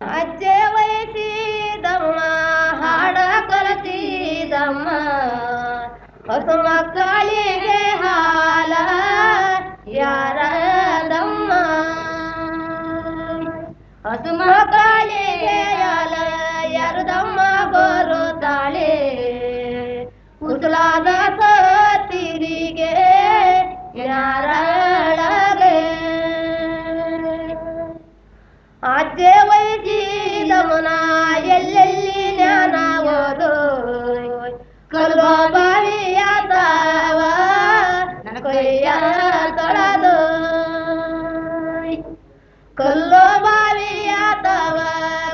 ಅಜ್ಜೆ ವಯಸ್ಸಿದಮ್ಮ ಹಾಡ ಕಲಸಿದಮ್ಮ ಹೊಸ ಮಕ್ಕಳಿಗೆ ಹಾಲ ಯಾರದಮ್ಮ ಹೊಸ ಮಕ್ಕಳಿಗೆ ಅಜ್ಜೆ ದಮನ ಎಲ್ಲೆಲ್ಲಿ ಜ್ಞಾನ ಓದು ಕಲ್ವ ಬಾವಿಯಾದವ ನನ್ನ ಕೈಯ ತೊಳೆದು. ಕಲ್ಲು ಬಾವಿಯಾದವ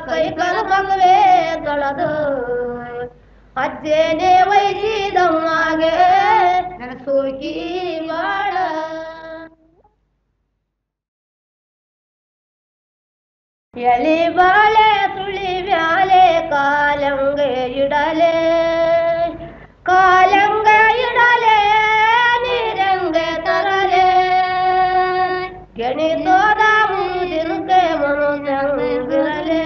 ಕೈ ಕಲ್ ಮಗುವೆ ತೊಳೆದು. ಅಜ್ಜೇನೆ ವಯಸ್ಸಿದಮ್ಮಗೆ ನನ್ನ ಸೋಕಿ എലിവാലെ തുളിവ്യാലെ കാലങ്കയിടലേ കാലങ്കയിടലേ നിരങ്ക തറലേ. ഗണിതോദാമുതിർക്കെ മണുഞ്ഞിറലേ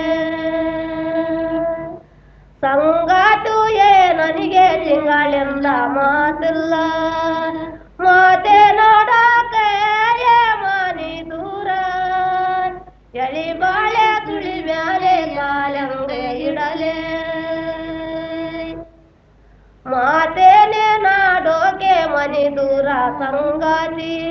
സംഘാട്ടുയെ നനികെ തിങ്കളെന്താ മാത്രല്ല ಬಾಳೆ ತುಳಿ ಮ್ಯಾಲೆ ಕಾಲಂಗೆ ಇಡಲೆ. ಮಾತೇನೆ ನಾಡೋಕೆ ಮನಿ ದೂರ ಸಂಗಾತಿ.